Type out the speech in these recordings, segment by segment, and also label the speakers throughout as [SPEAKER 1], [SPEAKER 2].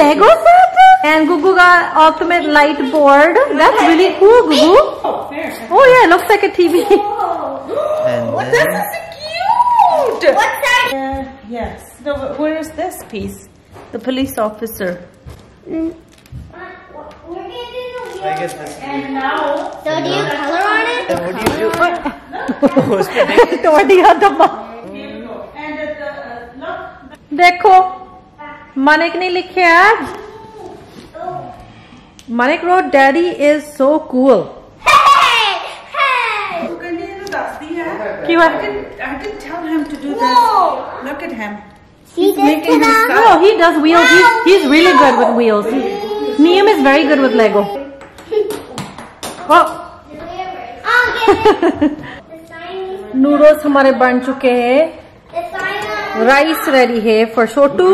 [SPEAKER 1] Lego set? And Gugu got ultimate light board. That's really cool, Gugu.
[SPEAKER 2] Oh,
[SPEAKER 1] oh yeah, looks like a TV.
[SPEAKER 3] and
[SPEAKER 2] what this is cute.
[SPEAKER 4] What's that?
[SPEAKER 2] Uh, yes. The, where is this piece? The police officer.
[SPEAKER 4] Mm.
[SPEAKER 3] I get this
[SPEAKER 2] and now,
[SPEAKER 4] so do you color on it?
[SPEAKER 3] And what do you do?
[SPEAKER 2] What? what do you have the? Uh, look.
[SPEAKER 1] Dekho. Manik ने लिखे आज Manik wrote daddy is so cool Niam is very good with Lego. Oh. Noodles हमारे बन चुके हैं। Rice ready है for Shotu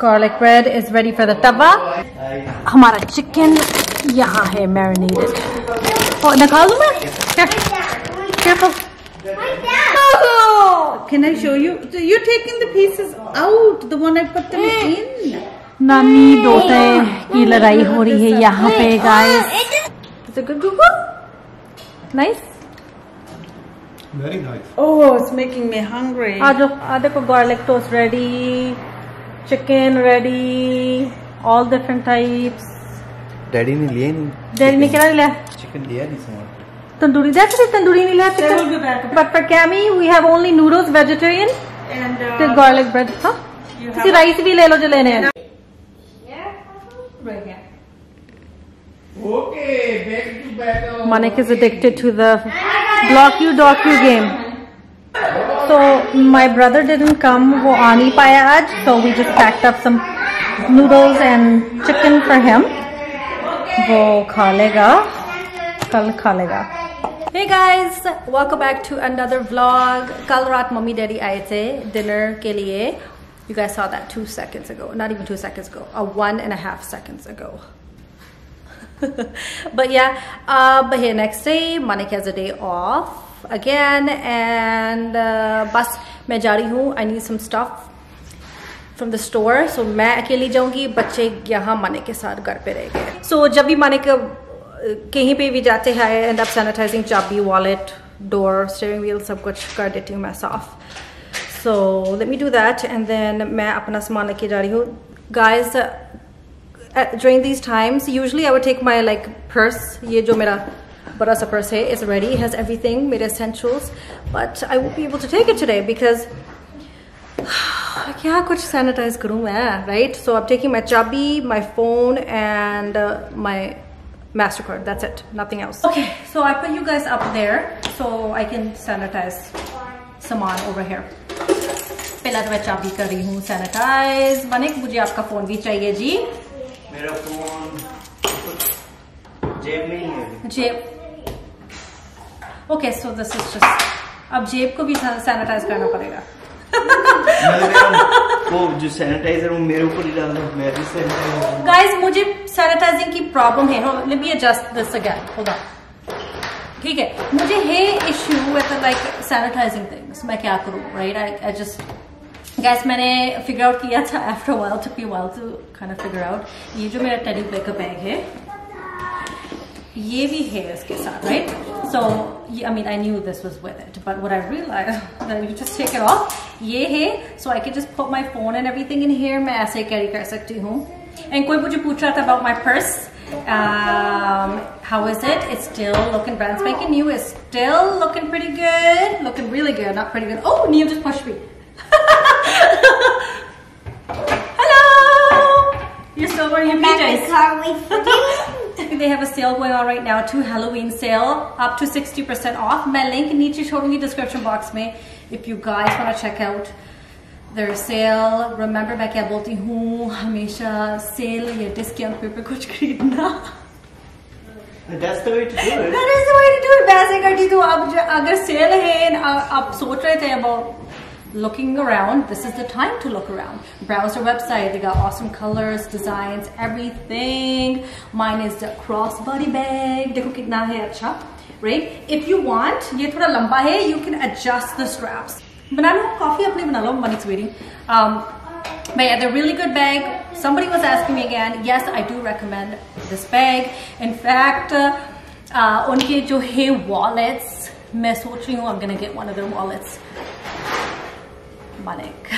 [SPEAKER 1] garlic bread is ready for the तवा हमारा chicken यहाँ है मैरिनेटेड और निकाल दूं मैं careful
[SPEAKER 4] Like that.
[SPEAKER 2] Can I show you? So you're taking the pieces out, the one I put them in.
[SPEAKER 1] नानी दोते की लड़ाई हो रही है यहाँ पे guys
[SPEAKER 4] It just...
[SPEAKER 1] Is it good, Google? Nice.
[SPEAKER 3] Very nice.
[SPEAKER 2] Oh, it's making me hungry.
[SPEAKER 1] Adho, garlic toast ready. Chicken ready. All different types.
[SPEAKER 3] Daddy ni liye ni.
[SPEAKER 1] Daddy ni kya liya?
[SPEAKER 3] Chicken liya ni samar.
[SPEAKER 1] Tandoori, that's it.
[SPEAKER 2] Tandoori ni liya chicken.
[SPEAKER 1] But for kami we have only noodles, vegetarian.
[SPEAKER 2] And uh, the
[SPEAKER 1] garlic bread, huh?
[SPEAKER 2] You have
[SPEAKER 1] rice bhi le lo
[SPEAKER 2] jo. Yeah.
[SPEAKER 3] Okay, back.
[SPEAKER 1] Manik is addicted to the block you dock you game so my brother didn't come वो आ नहीं पाया आज so we just packed up some noodles and chicken for him वो खा लेगा कल खा लेगा Hey guys, welcome back to another vlog. कल रात मम्मी डैडी आए थे dinner के लिए. You guys saw that two seconds ago. Not even two seconds ago. A one and a half seconds ago. But yeah, uh, but here next day, Manik has a day off again, and uh, बस मैं जा रही हूँ. I need some stuff from the store. So मैं अकेली जाऊँगी. बच्चे यहाँ मानिक के साथ घर पे रहेंगे. So जब भी मानिक uh, कहीं पे भी जाते हैं, end up sanitizing चाबी, wallet, door, steering wheel, सब कुछ कर देती हूँ मैं साफ़. So let me do that, and then मैं अपना सामान लेके जा रही हूँ. Guys. Uh, uh, during these times usually i would take my like purse ye jo mera bada sa purse hai is ready it has everything mere essentials but i won't be able to take it today because kya kuch sanitize karu main right so i'm taking my chabi my phone and uh, my mastercard that's it nothing else okay so i put you guys up there so i can sanitize saman over here पहला तो मैं चाबी कर रही हूँ sanitise Banik मुझे आपका phone भी चाहिए जी
[SPEAKER 3] मेरा फ़ोन जेब में ही है।
[SPEAKER 1] जेब। Okay so this is just अब जेब को भी सैनिटाइज करना पड़ेगा।
[SPEAKER 3] हूँ, वो जो सैनिटाइजर वो मेरे ऊपर ही डाल दो मैं भी सैनिटाइजर
[SPEAKER 1] गाइस मुझे सैनिटाइजिंग की प्रॉब्लम है। Let me adjust this again hold on ठीक है मुझे है issue with like sanitising things मैं क्या करूँ right I I just guess मैंने फिगर आउट किया था after while to be while to of figure out ये जो मेरा टेडी बेयर का बैग है, ये भी है इसके साथ right so I mean I knew this was with it but what I realise that you just take it off ये है so I can just put my phone and everything in here मैं ऐसे carry कर सकती हूँ। And कोई मुझे पूछ रहा था about my purse um how is it? It's still looking brand spanking new, it's still looking pretty good, looking really good, not pretty good. Oh Neil just pushed me. hello you're still wearing your
[SPEAKER 4] Back
[SPEAKER 1] PJs
[SPEAKER 4] the car waits for you.
[SPEAKER 1] they have a sale going on right now to Halloween sale up to 60% off मैं link नीचे छोड़ूंगी description box में if you guys want to check out their sale remember मैं क्या बोलती हूँ हमेशा sale या discount पे पे कुछ खरीदना
[SPEAKER 3] That's the way to do it.
[SPEAKER 1] That is the way to do it वैसे करती तो अब जो- अगर सेल है and आ- आप सोच रहे थे about looking around this is the time to look around browse their website they got awesome colors designs everything mine is the crossbody bag देखो कितना है अच्छा right if you want ये थोड़ा लंबा है you can adjust the straps बना लो coffee अपनी बना लो मनिक्स waiting um, But yeah, they're really good bag. Somebody was asking me again. Yes, I do recommend this bag. In fact, uh, uh, उनके जो है wallets, मैं सोच रही हूँ I'm gonna get one of their wallets. Manik.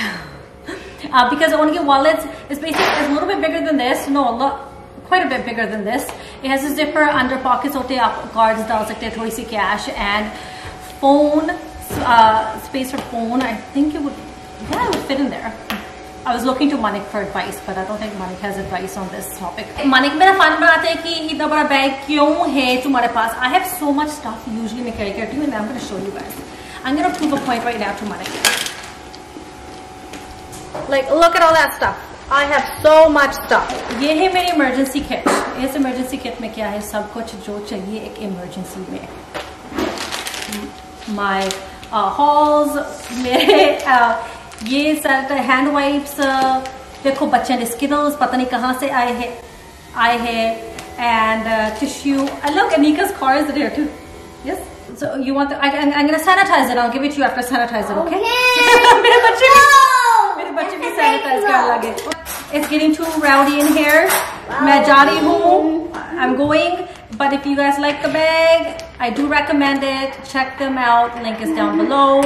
[SPEAKER 1] uh, because only wallets is basically is a little bit bigger than this. No, a lot, quite a bit bigger than this. It has a zipper under pockets होते हैं आप cards डाल सकते हैं थोड़ी सी cash and phone uh, space for phone. I think it would yeah it would fit in there. I was looking to Manik for advice, but I don't think Manik has advice on this topic. Manik मेरा fun बनाते हैं कि इतना बड़ा bag क्यों है तुम्हारे पास? I have so much stuff usually मैं carry करती हूँ and I'm going to show you guys. I'm going to prove a point right now to Manik. Like, look at all that stuff. I have so much stuff. ये है मेरी emergency kit. इस emergency kit में क्या है सब कुछ जो चाहिए एक emergency में. My uh, hauls, मेरे uh, ये सारे हैंड वाइप्स देखो बच्चे ने स्किनल्स पता नहीं कहाँ से आए हैं आए हैं and tissue I love Anika's car is there too. Yes. So you want the, I, I'm, I'm gonna sanitize it. I'll give it to you after sanitize it. Okay? मेरे बच्चे भी मेरे बच्चे भी sanitize करने लगे. It's getting too rowdy in here. मैं जा रही हूँ. I'm going. But if you guys like the bag, I do recommend it. Check them out. Link is down below.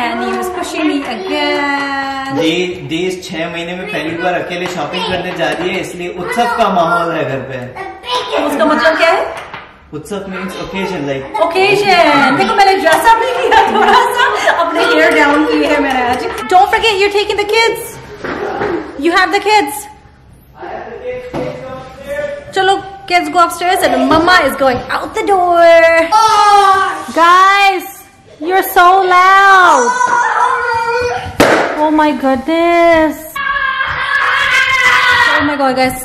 [SPEAKER 1] And he was pushing me again.
[SPEAKER 3] ये देश छह महीने में पहली बार अकेले शॉपिंग करने जा रही है इसलिए उत्सव का माहौल है घर पे
[SPEAKER 1] उसका मतलब क्या है
[SPEAKER 3] उत्सव मीन्स ओकेजन लाइक
[SPEAKER 1] ओकेजन देखो मैंने ड्रेस अप नहीं किया थोड़ा सा अपने हेयर डाउन किए है मैंने आज don't forget you taking the kids you have the kids चलो kids go upstairs and mama is going out the door guys you're so loud oh my goodness oh my god guys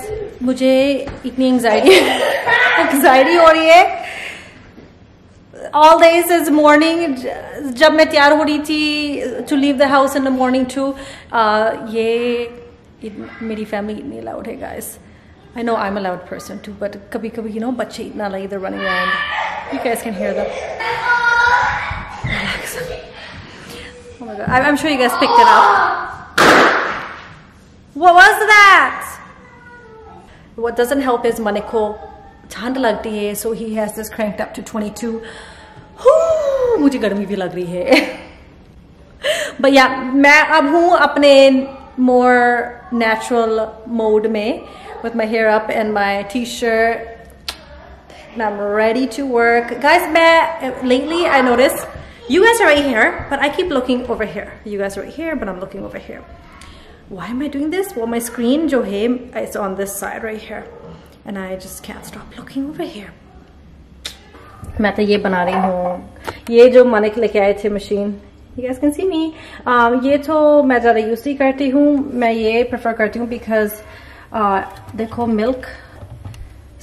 [SPEAKER 1] मुझे इतनी anxiety anxiety हो रही है all days is morning जब मैं तैयार हो रही थी to leave the house in the morning too uh, ये इत- मेरी family इतनी allowed है guys I know I'm a loud person too but कभी कभी you know बच्चे इतना like they're running around you guys can hear them Relax. oh my god I- I'm sure you guys picked it up what was that what doesn't help is Maniko ठंड लगती है so he has this cranked up to 22 Whew, मुझे गर्मी भी लग रही है but yeah मैं अब हूँ अपने more natural mode में with my hair up and my t-shirt and I'm ready to work guys मैं lately I noticed you guys are right here but I keep looking over here you guys are right here but I'm looking over here why am I doing this? Well, my screen जो है is on this side right here, and I just can't stop looking over here. मैं तो ये बना रही हूँ। ये जो मानिक लेके आए थे machine you guys can see me. Um, ये तो मैं ज़्यादा यूज़ ही करती हूँ। मैं ये प्रेफर करती हूँ बिकॉज़ uh, देखो मिल्क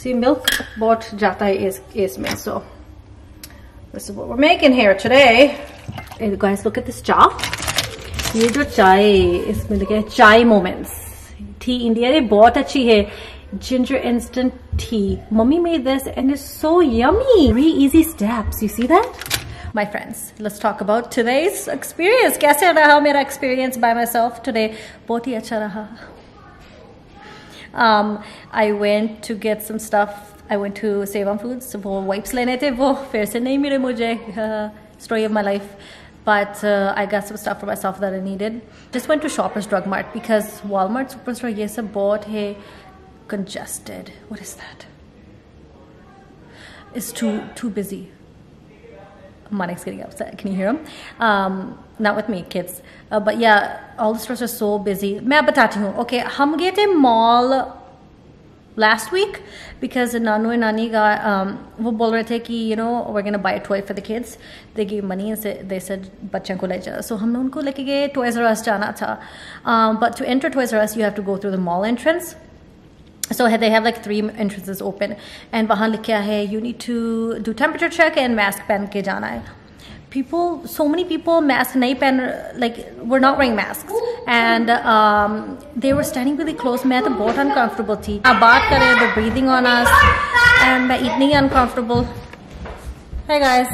[SPEAKER 1] see milk बहुत जाता है इस इसमें so this is what we're making here today. And guys look at this jar. ये जो चाय इसमें लिखा है चाय मोमेंट्स थी इंडिया ये बहुत अच्छी है। ginger instant tea mommy made this and it's so yummy three easy steps you see that my friends let's talk about today's experience कैसे रहा मेरा experience by myself today बहुत ही अच्छा रहा um, I went to get some stuff. I went to Save on Foods. वो wipes लेने थे वो फिर से नहीं मिले मुझे uh, story of my life. But uh, I got some stuff for myself that I needed. Just went to Shoppers Drug Mart because Walmart Superstore ये सब बहुत है congested. What is that? It's too too busy. Manik's getting upset. Can you hear him? Um, not with me, kids. Uh, but yeah, all the stores are so busy. मैं बताती हूँ. Okay, हम गए थे mall last week because Nanu and Nani got um, वो बोल रहे थे कि you know we're gonna buy a toy for the kids. They gave money and said, they said बच्चों को ले जाओ. So हमने उनको लेके गए Toys R Us जाना था. Um, but to enter Toys R Us you have to go through the mall entrance. So they have like three entrances open, and वहाँ लिखा है you need to do temperature check and mask पहन के जाना है. People, so many people mask नहीं पहन like were not wearing masks, and um, they were standing really close. मैं तो बहुत uncomfortable थी. अब बात कर रहे they're breathing on us, and मैं इतनी uncomfortable. Hey guys.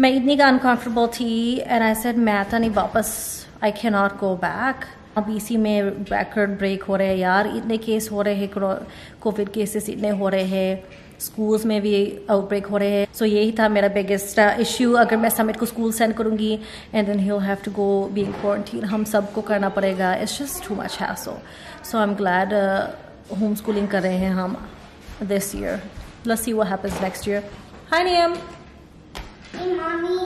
[SPEAKER 1] मैं इतनी uncomfortable थी, and I said मैं तो नहीं वापस I cannot go back. अब इसी में बैकवर्ड ब्रेक हो रहे हैं यार इतने केस हो रहे हैं कोविड केसेस इतने हो रहे हैं। स्कूल्स में भी आउटब्रेक हो रहे हैं। सो so, यही था मेरा बिगेस्ट इश्यू अगर मैं समिट को स्कूल सेंड करूँगी and then he have to go be quarantine हम सबको करना पड़ेगा। It's just too much हैसो so so I am glad home schooling कर रहे हैं हम this year let's see what happens next year hi Niam
[SPEAKER 4] Hey, mommy.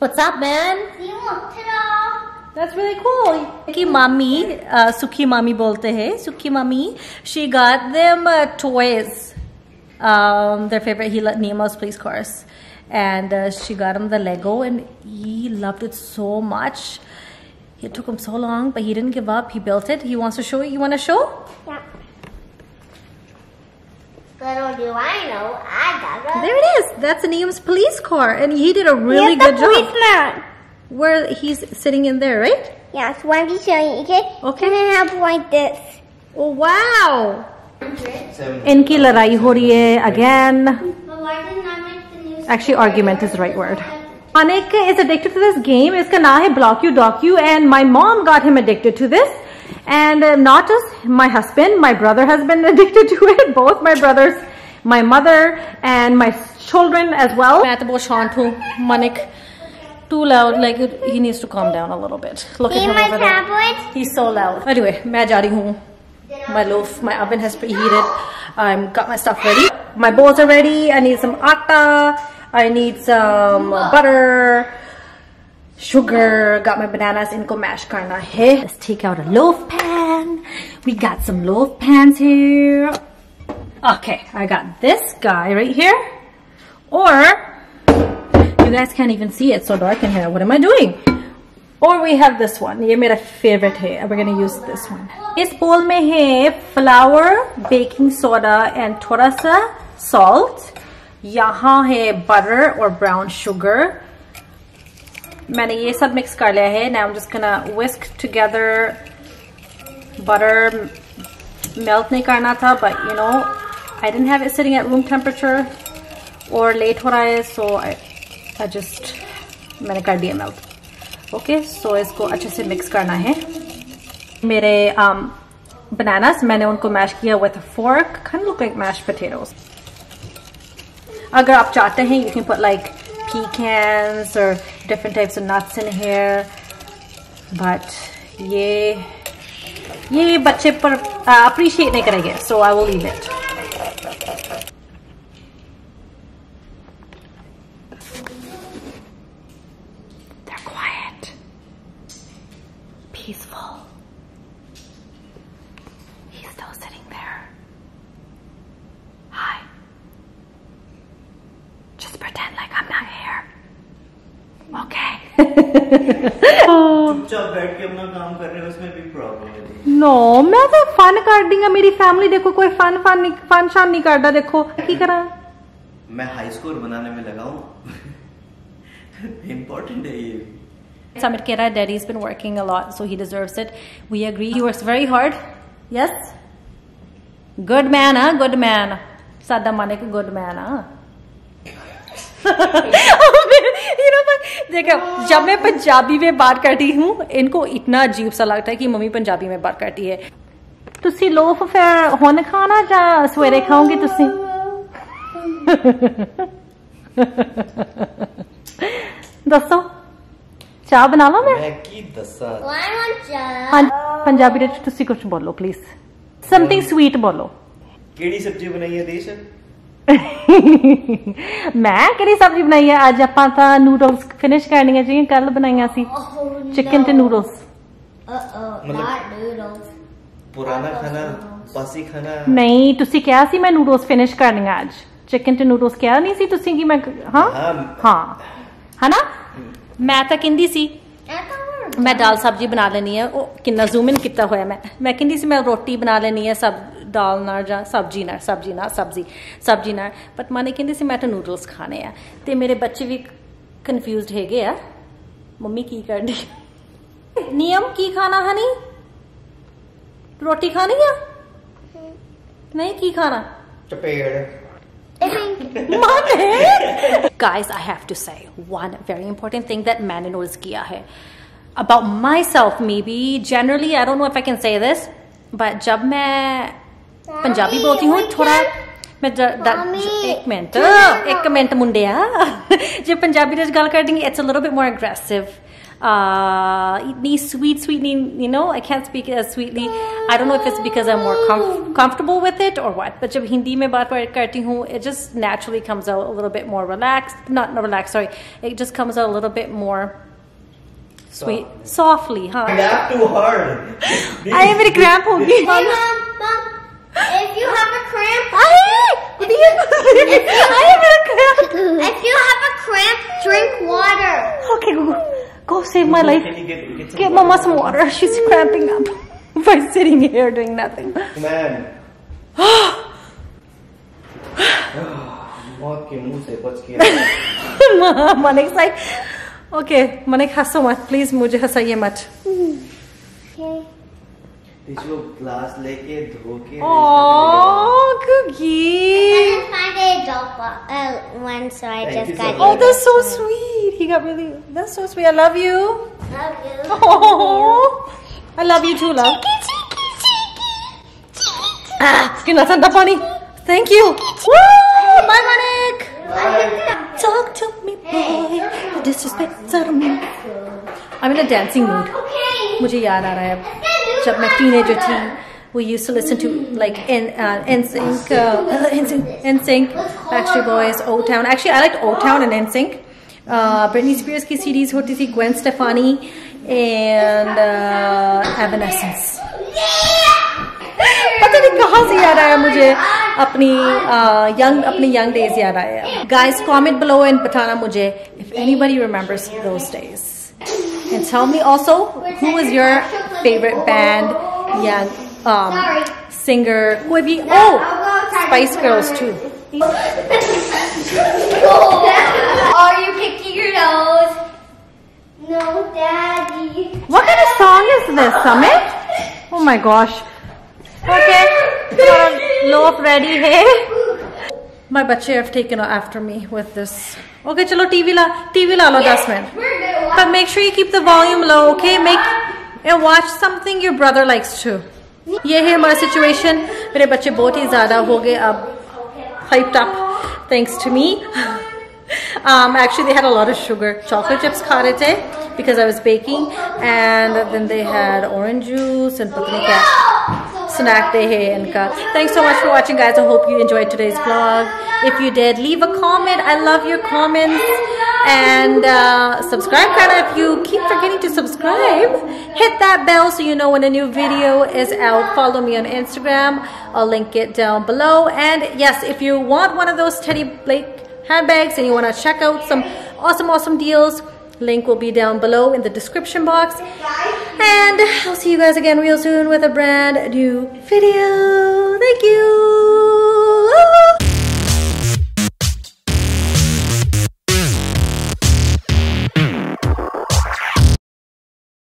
[SPEAKER 1] What's up man
[SPEAKER 4] See what?
[SPEAKER 1] That's really cool. Ki mommy, uh, Sukhi mommy bolte hai. Mommy, she got them uh, toys. Um, their favorite He Nemo's Police Cars. And uh, she got him the Lego and he loved it so much. It took him so long, but he didn't give up. He built it. He wants to show you. You want to show?
[SPEAKER 4] Yeah. Little do I know, I got it.
[SPEAKER 1] There it is. That's an police car. And he did a really good job where he's sitting in there, right?
[SPEAKER 4] Yes. why do you show okay?
[SPEAKER 1] Okay.
[SPEAKER 4] And then I'll point this.
[SPEAKER 1] Oh, wow. Inki larai ho again.
[SPEAKER 4] But why didn't I make the news?
[SPEAKER 1] Actually, argument is the right word. Anik is addicted to this game. Iska naam hai Blockudoku and my mom got him addicted to this. And uh, not just my husband, my brother has been addicted to it. Both my brothers, my mother and my children as well. मैं तो बहुत शांत हूँ, too loud. Like he needs to calm down a little bit. Look
[SPEAKER 4] See
[SPEAKER 1] at him
[SPEAKER 4] my
[SPEAKER 1] over there.
[SPEAKER 4] tablet?
[SPEAKER 1] He's so loud. Anyway, मैं जा रही हूँ. My loaf, my oven has preheated. I'm got my stuff ready. My bowls are ready. I need some atta. I need some butter, sugar. Got my bananas. इनको mash करना है. Let's take out a loaf pan. We got some loaf pans here. Okay, I got this guy right here. Or you guys can't even see it, so dark in here. What am I doing? और we have this one ये मेरा favorite है we're gonna use this one इस bowl में है flour baking soda and थोड़ा सा salt यहाँ है butter और brown sugar मैंने ये सब mix कर लिया है now I'm just gonna whisk together butter melt नहीं करना था but you know I didn't have it sitting at room temperature और late हो रहा है so I, Just मैंने कर दिया melt. ओके सो इसको अच्छे से मिक्स करना है। मेरे बनानास मैंने उनको मैश किया with fork kind look like mash potatoes. अगर आप चाहते हैं you can put like pecans or different types of nuts in here. But ये ये बच्चे पर अप्रिशिएट नहीं करेंगे so I will leave it They're quiet, peaceful. He's still sitting there. Hi. Just pretend like I'm not here. Okay.
[SPEAKER 3] चुपचाप बैठ के अपना काम कर रहे हो उसमें
[SPEAKER 1] नो मैं तो फन कर दी मेरी फैमिली देखो कोई फन फन फन शान नहीं करता देखो की करा
[SPEAKER 3] मैं हाई स्कोर बनाने में लगा हूँ इम्पोर्टेंट है ये
[SPEAKER 1] Samit Kera, daddy's been working a lot, so he deserves it. We agree. He works very hard. Yes? Good man, huh? Good man. Sada Manik, good man, huh? you know, but देखो जब मैं पंजाबी में बात करती हूँ इनको इतना अजीब सा लगता है कि मम्मी पंजाबी में बात करती है ਤੁਸੀਂ ਲੋਫ ਫਿਰ ਹੁਣ ਖਾਣਾ ਜਾਂ ਸਵੇਰੇ ਖਾਓਗੇ ਤੁਸੀਂ ਦੱਸੋ ਚਾਹ ਬਣਾ ਲਵਾਂ ਮੈਂ
[SPEAKER 3] मैं की दसा
[SPEAKER 4] Well, I want just.
[SPEAKER 1] ਹਾਂ ਪੰਜਾਬੀ ਵਿੱਚ ਤੁਸੀਂ ਕੁਝ ਬੋਲੋ ਪਲੀਜ਼ ਸਮਥਿੰਗ ਸਵੀਟ ਬੋਲੋ
[SPEAKER 3] ਕਿਹੜੀ ਸਬਜ਼ੀ ਬਣਾਈ ਹੈ ਦੇਸ਼
[SPEAKER 1] ਮੈਂ ਕਿਹੜੀ ਸਬਜ਼ੀ ਬਣਾਈ ਹੈ ਅੱਜ ਆਪਾਂ ਤਾਂ ਨੂਡਲਸ ਫਿਨਿਸ਼ ਕਰਨੀਆਂ ਜਿਹੜੀਆਂ ਕੱਲ ਬਣਾਈਆਂ ਸੀ। ਚਿਕਨ ਤੇ ਨੂਡਲਸ.
[SPEAKER 3] ਪੁਰਾਣਾ ਖਾਣਾ ਬਾਸੀ ਖਾਣਾ।
[SPEAKER 1] ਨਹੀਂ ਤੁਸੀਂ ਕਿਹਾ ਸੀ ਮੈਂ ਨੂਡਲਸ ਫਿਨਿਸ਼ ਕਰਨੀਆਂ ਅੱਜ। ਚਿਕਨ ਤੇ ਨੂਡਲਸ ਕਿਹਾ ਨਹੀਂ ਸੀ ਤੁਸੀਂ ਕਿ ਮੈਂ ਹਾਂ?
[SPEAKER 3] ਹਾਂ
[SPEAKER 1] ਹਨਾ? ਮੈਂ ਤਾਂ ਕਹਿੰਦੀ ਸੀ ਮੈਂ ਦਾਲ ਸਬਜ਼ੀ ਬਣਾ ਲੈਣੀ ਹੈ ਉਹ ਕਿੰਨਾ ਜ਼ੂਮ ਇਨ ਕੀਤਾ ਹੋਇਆ ਮੈਂ। ਮੈਂ ਕਹਿੰਦੀ ਸੀ ਮੈਂ ਰੋਟੀ ਬਣਾ ਲੈਣੀ ਹੈ ਸਬ ਦਾਲ ਨਾਲ ਜਾਂ ਸਬਜ਼ੀ ਨਾਲ ਸਬਜ਼ੀ ਨਾਲ ਸਬਜ਼ੀ ਸਬਜ਼ੀ ਨਾਲ ਬਟ ਮਾਨੇ ਕਹਿੰਦੀ ਸੀ ਮੈਂ ਤਾਂ ਨੂਡਲਸ ਖਾਣੇ ਆ ਤੇ ਮੇਰੇ ਬੱਚੇ ਵੀ ਕਨਫਿਊਜ਼ਡ ਹੈਗੇ ਆ ਮੰਮੀ ਕੀ ਕਰਦੀ ਨਿਯਮ ਕੀ ਖਾਣਾ ਹਨੀ ਰੋਟੀ ਖਾਣੀ ਆ ਨਹੀਂ ਕੀ ਖਾਣਾ
[SPEAKER 3] ਚਪੇੜ
[SPEAKER 4] I think
[SPEAKER 1] Mane! Guys, I have to say one very important thing that मैंने notice किया है about myself maybe generally I don't know if I can say this but जब मैं ਪੰਜਾਬੀ ਬੋਲਦੀ ਹੂੰ ਥੋੜਾ
[SPEAKER 4] ਮੈਂ
[SPEAKER 1] ਇੱਕ ਮਿੰਟ ਇੱਕ ਮਿੰਟ ਮੁੰਡਿਆ ਜੇ ਪੰਜਾਬੀ ਦੇ ਗੱਲ ਕਰਦੀ it's a little bit more aggressive uh, ni sweet, sweet, you know, I can't speak as sweetly. I don't know if it's because I'm more comf- comfortable with it or what. But jab Hindi mein baat karti hu, it just naturally comes out a little bit more relaxed. Not, not relaxed, sorry. It just comes out a little bit more sweet, softly, softly huh?
[SPEAKER 3] Not too hard.
[SPEAKER 1] I have a
[SPEAKER 4] cramp. Mom, mom. If you have a cramp, if you, if you,
[SPEAKER 1] I have a cramp.
[SPEAKER 4] If you have a cramp, drink water.
[SPEAKER 1] Okay, go, go save my life.
[SPEAKER 3] Get, get,
[SPEAKER 1] get Mama some water. She's cramping up by sitting here doing nothing.
[SPEAKER 3] Man.
[SPEAKER 1] Manik's like, okay, Manik, hasso much. Please, mujhe hasaiye mat.
[SPEAKER 4] Okay.
[SPEAKER 3] Tissue glass लेके धो के
[SPEAKER 1] Oh, cookie.
[SPEAKER 4] I didn't find a adult uh, one, so I
[SPEAKER 3] Thank
[SPEAKER 4] just
[SPEAKER 3] you so
[SPEAKER 4] got
[SPEAKER 3] much.
[SPEAKER 1] Oh,
[SPEAKER 4] it.
[SPEAKER 1] that's so sweet. He got really, that's so sweet. I love you.
[SPEAKER 4] Love you.
[SPEAKER 1] Oh, I love you too, love. Ah, you're not that funny. Thank you. Woo! Bye, Manik. Talk to me, boy. The disrespect's me. I'm in a dancing mood.
[SPEAKER 4] Okay.
[SPEAKER 1] मुझे याद आ रहा है अब जब मैं teenager थी we used to listen to like in uh, NSYNC, uh, NSYNC, NSYNC, Backstreet Boys, O Town. Actually, I liked O Town and NSYNC. Uh, Britney Spears की series होती थी Gwen Stefani and uh, Evanescence. पता नहीं कहाँ से याद आया मुझे अपनी यंग अपनी यंग डेज याद आया guys comment below and बताना मुझे if anybody remembers those days and tell me also who was your favorite band, young um, singer. Who have you? Oh, Spice Girls too.
[SPEAKER 4] Are you picking your nose? No, Daddy.
[SPEAKER 1] What kind of song is this, Summit? Oh my gosh. Okay, loaf ready, hey? My bache have taken after me with this. Okay, chalo TV la, TV la
[SPEAKER 4] lo, yes,
[SPEAKER 1] But make sure you keep the volume low, okay? Make and watch something your brother likes too. ये है हमारा situation. मेरे बच्चे बहुत ही ज़्यादा हो गए अब hyped up thanks to me. um, actually, they had a lot of sugar. Chocolate chips खा रहे थे because I was baking, and then they had orange juice and पता नहीं क्या snack they hai inka. Thanks so much for watching guys. I hope you enjoyed today's vlog. If you did, leave a comment. I love your comments. And uh, subscribe karna if you keep forgetting to subscribe. Hit that bell so you know when a new video is out. Follow me on Instagram. I'll link it down below. And yes, if you want one of those Teddy Blake handbags and you want to check out some awesome, awesome deals, Link will be down below in the description box. And I'll see you guys again real soon with a brand new video. Thank you.